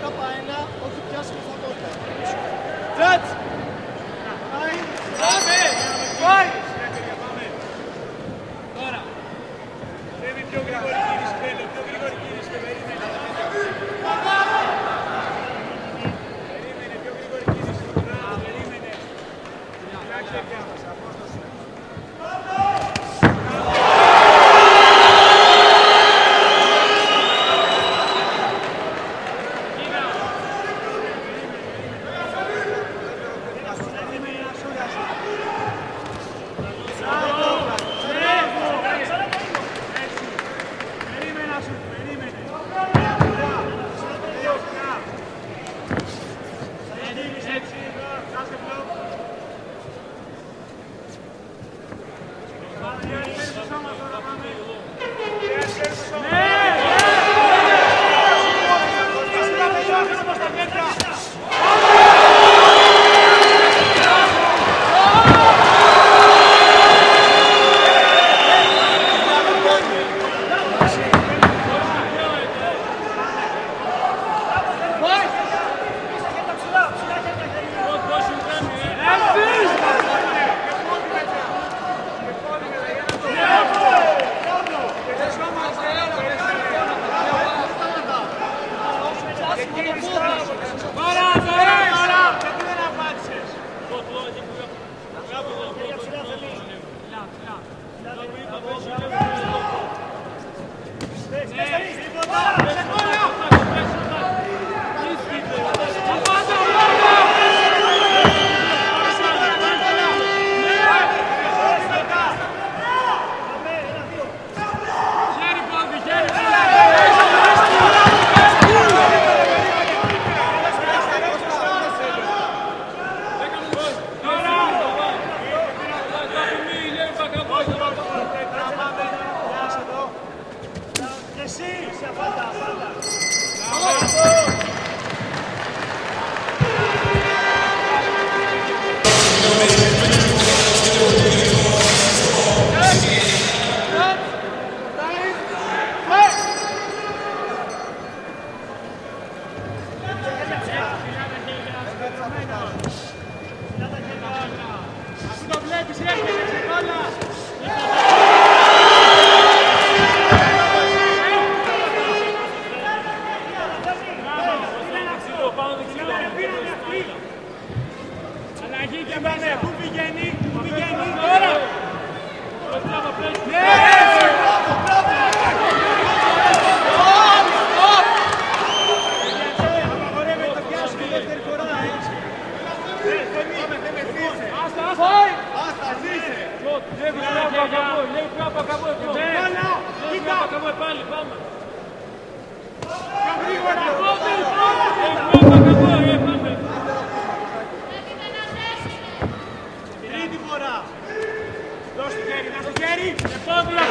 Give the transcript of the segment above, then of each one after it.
Kappa-Ender und Piastri von Nürnberg. Tritt! Ein, i'm Amen. από καμπό, λέει πιο από καμπό. Καλά, κοίτα. πάλι, πάμε. Γρήγορα. Λέει πάμε. Τρίτη φορά. Δώσ' το χέρι, δώσ' το χέρι. Επόμενα,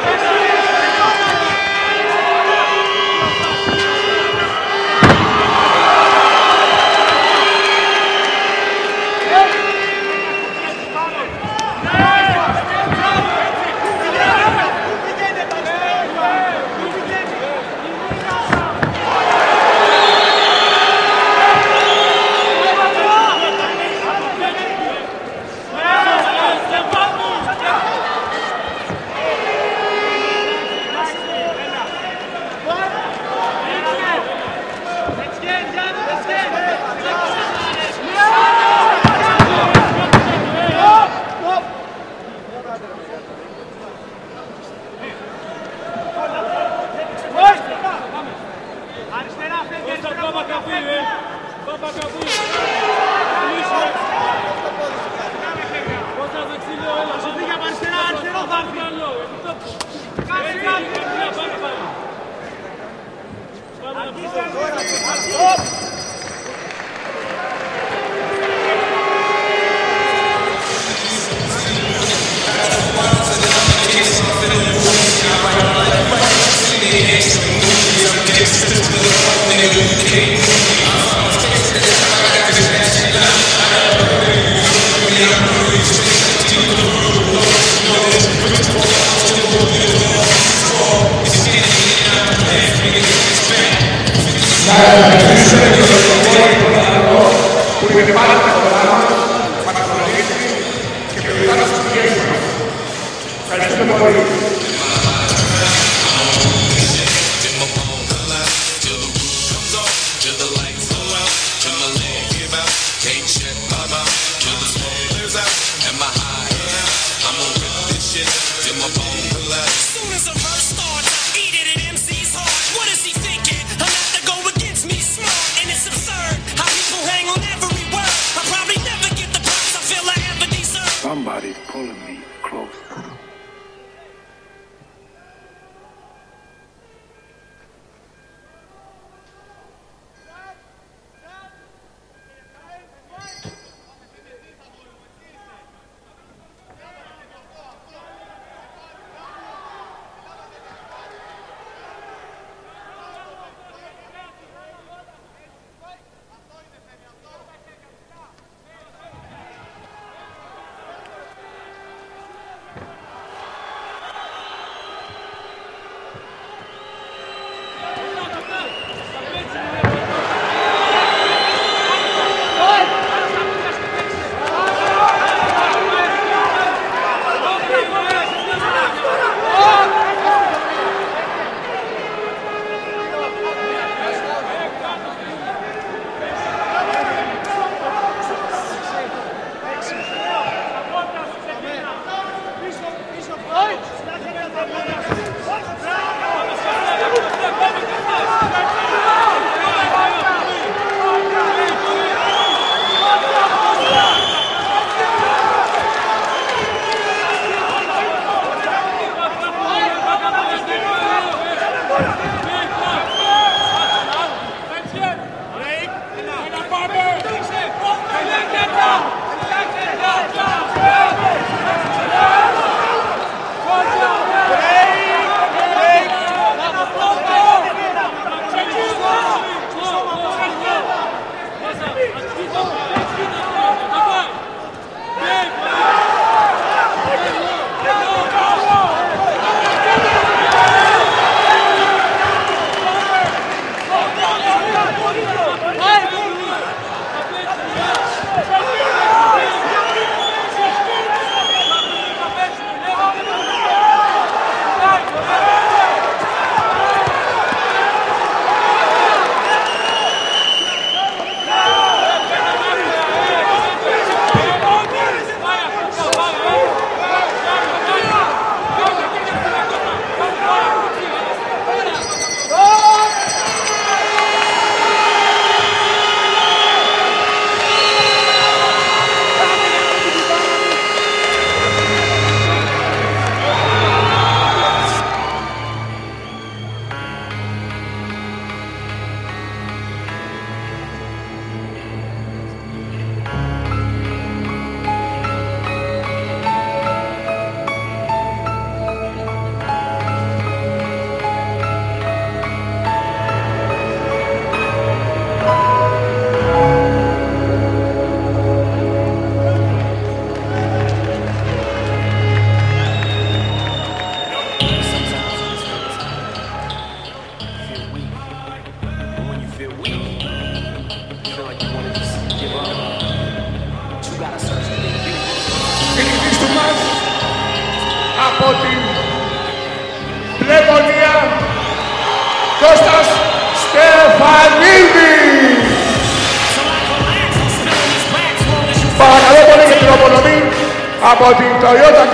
από την Πλεμονία Κώστας Στεφανίδης. Παρακαλώ πολύ για την απονομή από την Toyota